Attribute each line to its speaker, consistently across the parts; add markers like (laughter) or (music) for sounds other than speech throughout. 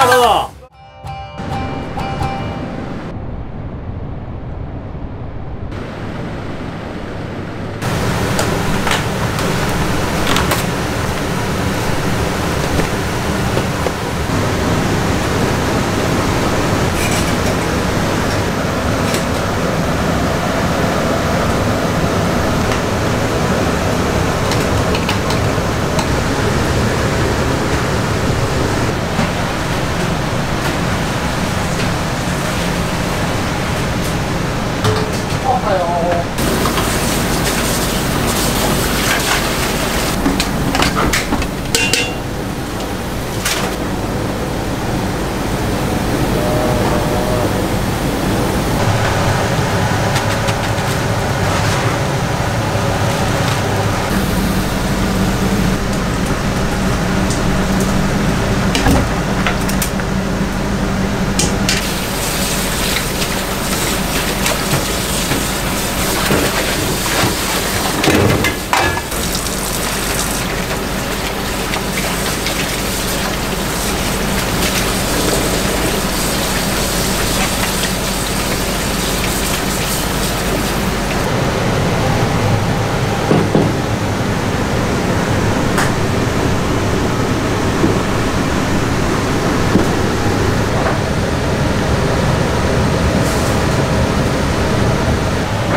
Speaker 1: 待ちましたどうぞ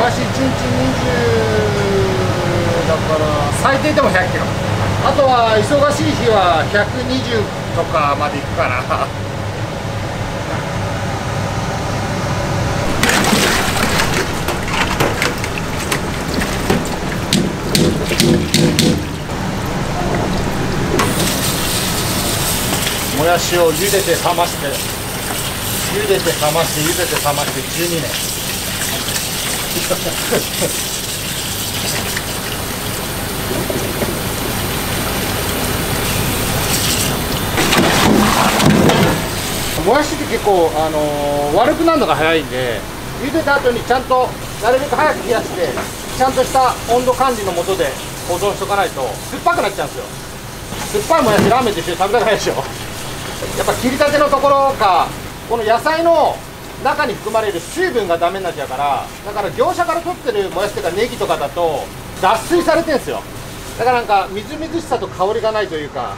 Speaker 2: わし1日20だから最低でも100キロあとは忙しい日は120とかまで行くかなもやしを茹でて冷まして茹でて冷まして茹でて冷まして12年。もやしって結構、あのー悪くなるのが早いんで茹でた後にちゃんとなるべく早く冷やしてちゃんとした温度管理のもとで保存しとかないと酸っぱくなっちゃうんですよ。酸っぱいもやしラーメンと一緒に食べたくないでしょ。やっぱ切りたてのところかこの野菜の中に含まれる水分がダメになっちゃうからだから業者から取ってるもやしとかネギとかだと脱水されてるんですよ。だからなんかみずみずしさと香りがないというか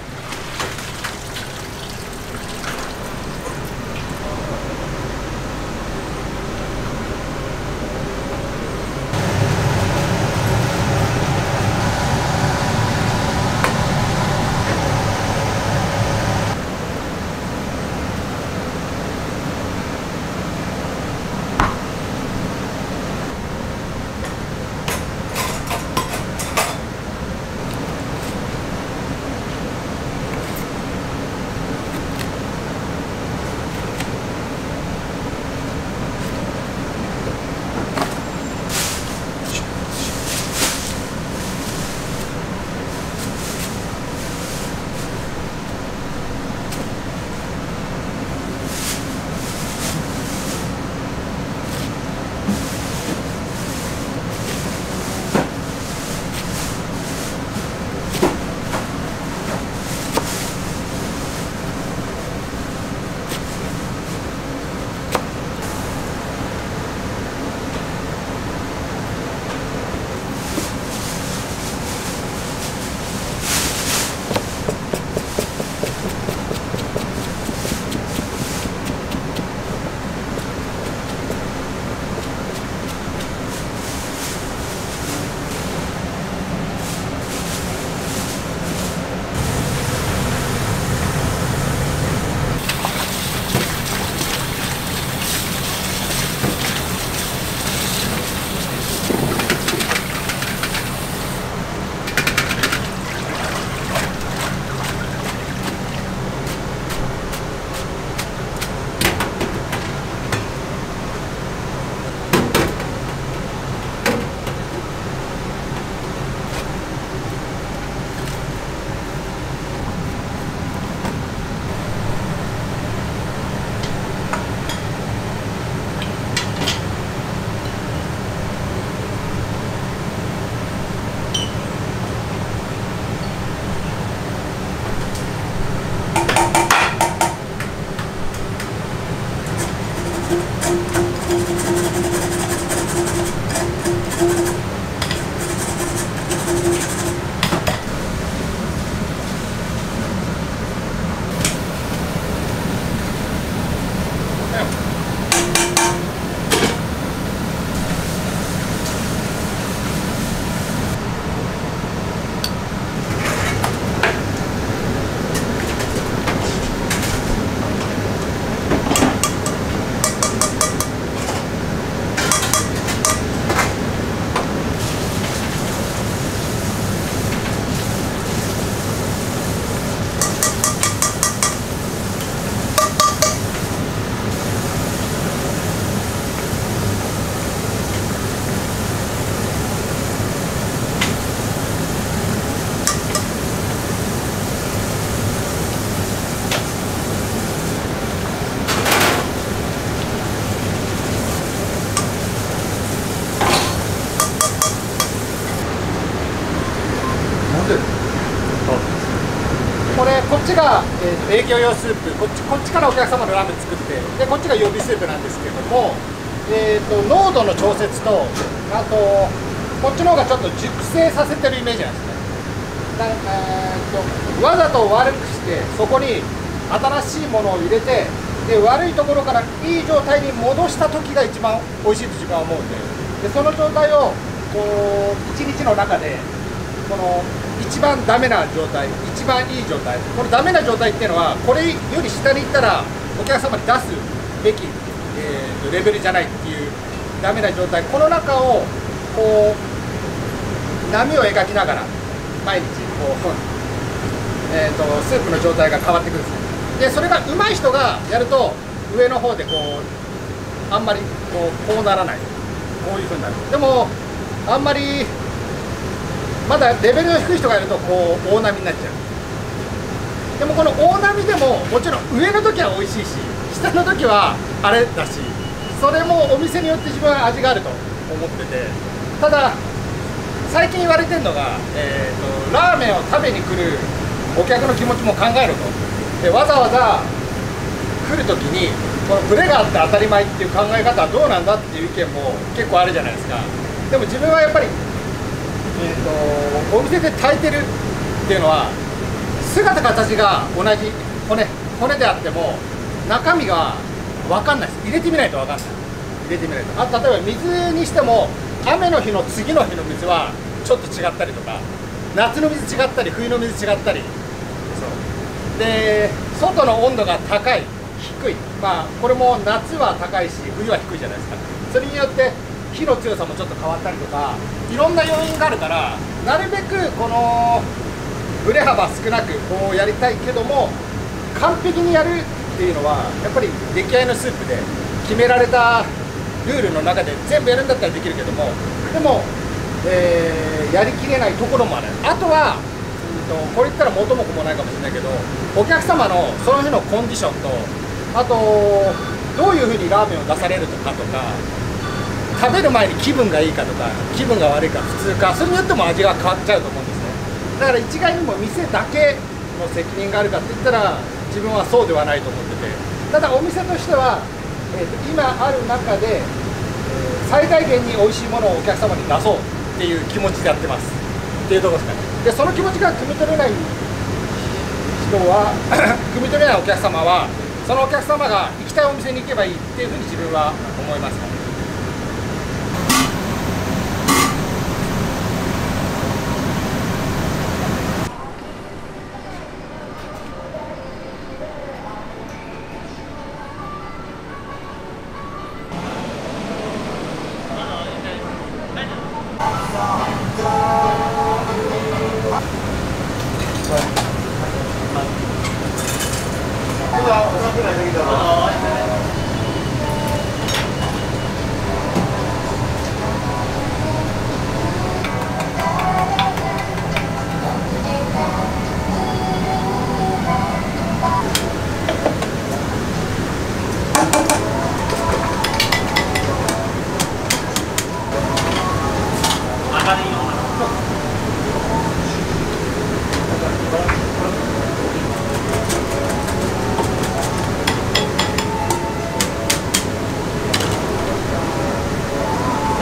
Speaker 2: 営業用スープこっちこっちからお客様のラーメン作ってでこっちが予備スープなんですけども、えーと、濃度の調節とあとこっちの方がちょっと熟成させてるイメージなんですね。だ、えーと、わざと悪くしてそこに新しいものを入れてで悪いところからいい状態に戻した時が一番美味しいと自分は思うんででその状態をこう1日の中でこの一番ダメな状態一番いい状態。このダメな状態っていうのはこれより下に行ったらお客様に出すべき、えー、レベルじゃないっていうダメな状態。この中をこう波を描きながら毎日こう、(laughs) えーと、スープの状態が変わってくるんです。でそれが上手い人がやると上の方でこうあんまりこうこうならない。こういうふうになる。でもあんまりまだレベルの低い人がいるとこう大波になっちゃう。でもこの大波でももちろん上の時は美味しいし下の時はあれだしそれもお店によって自分は味があると思っててただ最近言われてるのが、えーと、ラーメンを食べに来るお客の気持ちも考えろと。でわざわざ来る時にこのブレがあって当たり前っていう考え方はどうなんだっていう意見も結構あるじゃないですか。でも自分はやっぱりえーと、お店で炊いてるっていうのは姿形が同じ骨骨であっても中身が分かんない。です入れてみないと分かんない。入れてみないとあ例えば水にしても雨の日の次の日の水はちょっと違ったりとか夏の水違ったり冬の水違ったり。そう。で外の温度が高い低いまあこれも夏は高いし冬は低いじゃないですか。それによって火の強さもちょっと変わったりとかいろんな要因があるからなるべくこのブレ幅少なくこうやりたいけども完璧にやるっていうのはやっぱり出来合いのスープで決められたルールの中で全部やるんだったらできるけどもでも、えー、やりきれないところもある。あとは、うんと、これ言ったら元も子もないかもしれないけどお客様のその日のコンディションとあとどういうふうにラーメンを出されるとかとか食べる前に気分がいいかとか気分が悪いか普通かそれによっても味が変わっちゃうと思うんですね。だから一概にも店だけの責任があるかって言ったら自分はそうではないと思ってて。ただお店としては、えー、と今ある中で、えー、最大限に美味しいものをお客様に出そうっていう気持ちでやってます。っていうところですかね。でその気持ちが汲み取れない人は (coughs) 汲み取れないお客様はそのお客様が行きたいお店に行けばいいっていうふうに自分は思いますね。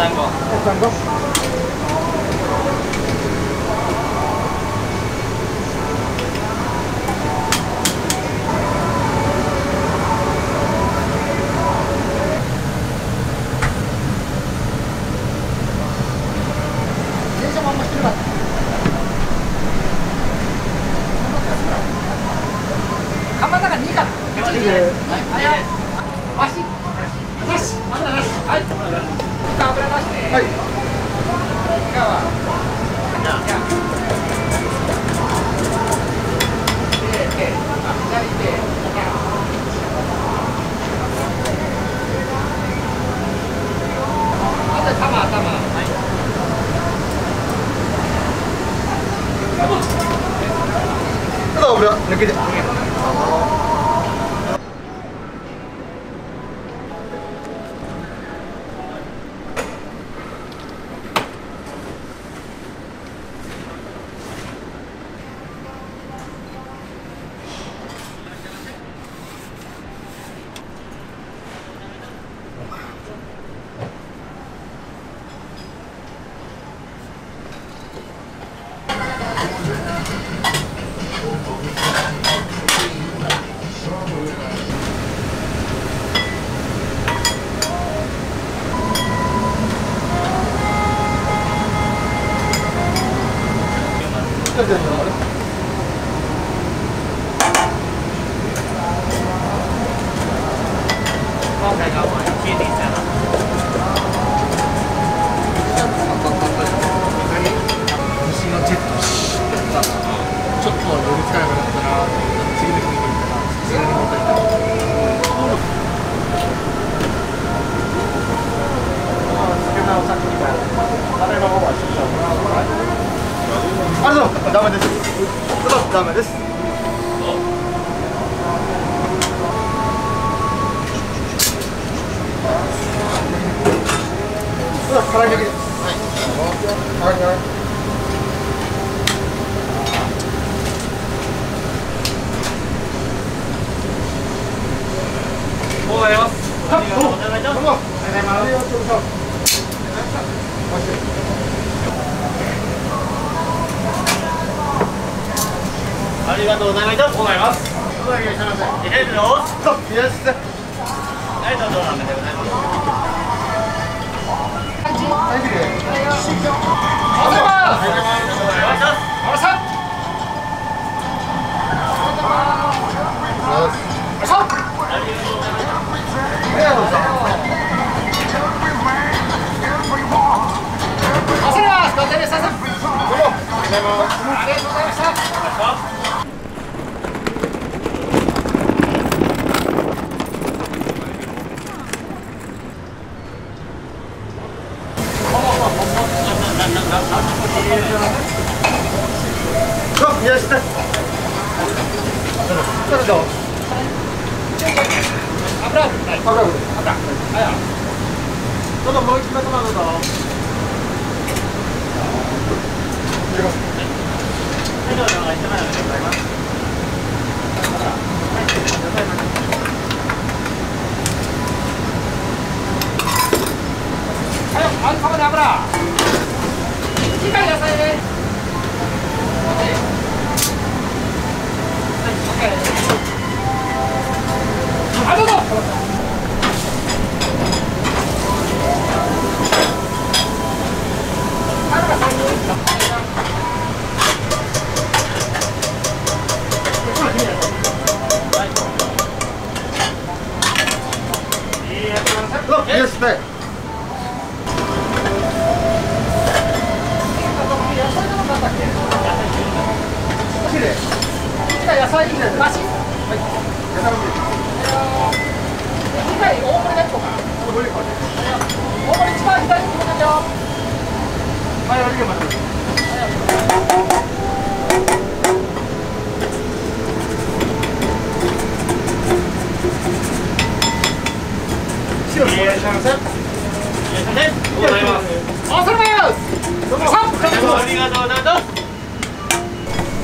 Speaker 2: 三个，三个。あ
Speaker 1: りがとうございます。ございます入れるよはいどうぞラーメンでございます。ございますはいどうぞお願いしますありがとうございます。
Speaker 2: あんかまで油次回野菜ねあどうぞいいですね野菜になしはい野菜次回大盛りでとか大盛り一番左に決めてよはいありがとう白いらっしゃいませ
Speaker 1: ございます
Speaker 2: あそれますどうもさ
Speaker 1: ありがとうございます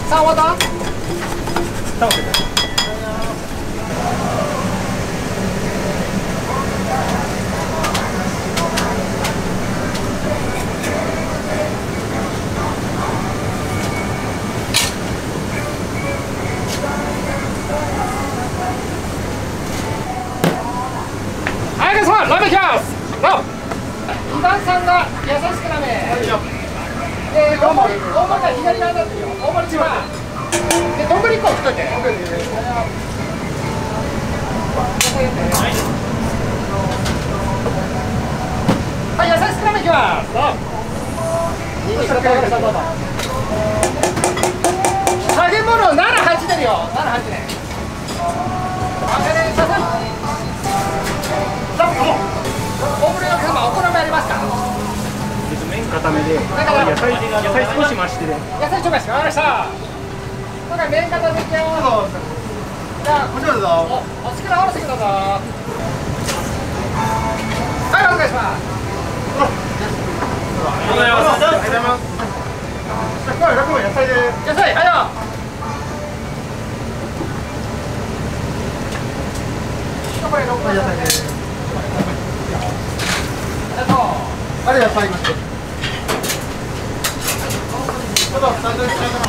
Speaker 2: さあ終わったはい、皆さん、ラーメンいきます。どう二段さんが優しくラーメン。で、大盛り、大盛りが左側なんですよ。大盛り一番。で、丼一個送って。はい、優しくラーメンいきます。どう揚げ物7、8出るよ。7、8ね。あかね、
Speaker 3: 固めで野菜野菜少し増してで
Speaker 2: 野菜ちょかしわかりました。今回麺型できよじゃあこちらどうぞおお好きなおろしてくださいはいお願いします。
Speaker 1: ございます。
Speaker 2: ありがとう。ございますじゃあ今日野菜で野菜はいよこれ6個野菜ですありがとう。あれ野菜ましてどう。ぞサンドイッチ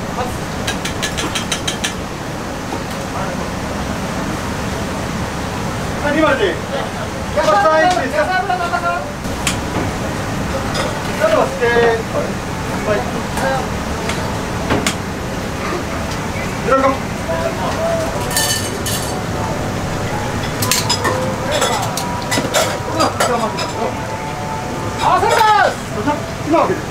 Speaker 2: 何まで
Speaker 3: す
Speaker 2: い。
Speaker 3: 今
Speaker 2: 開け